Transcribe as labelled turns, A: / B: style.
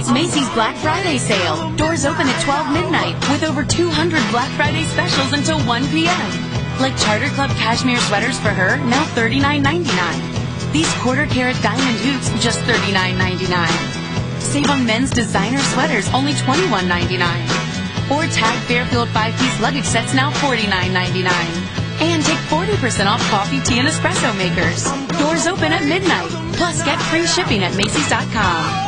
A: It's Macy's Black Friday sale. Doors open at 12 midnight with over 200 Black Friday specials until 1 p.m. Like Charter Club cashmere sweaters for her, now $39.99. These quarter carat diamond hoops, just $39.99. Save on men's designer sweaters, only $21.99. Or tag Fairfield 5-piece luggage sets, now $49.99. And take 40% off coffee, tea, and espresso makers. Doors open at midnight. Plus, get free shipping at Macy's.com.